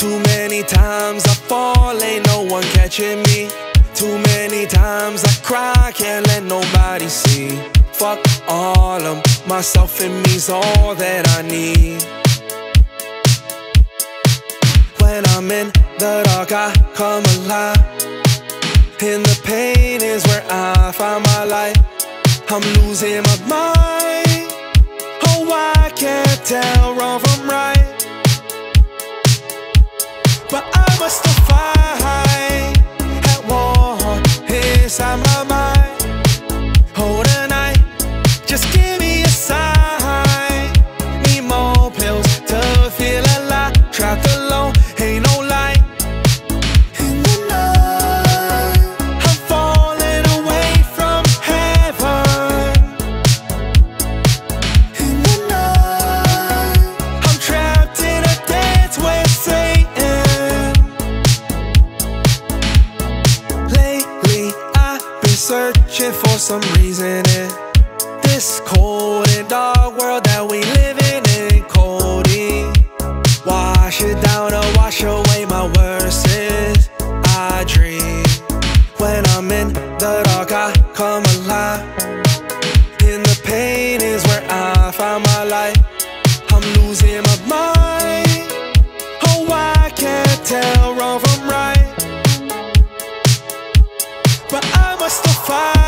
Too many times I fall, ain't no one catching me. Too many times I cry, can't let nobody see. Fuck all of myself and me's all that I need. When I'm in the dark, I come alive. In the pain is where I find my light. I'm losing my mind. Oh, I can't tell wrong from right. Searching for some reason in this cold and dark world that we living in, Cody. Wash it down or wash away my worst sins. I dream when I'm in the dark, I come alive. In the pain is where I find my light. I'm losing my mind. Oh, I can't tell wrong from right. But I Rastafari.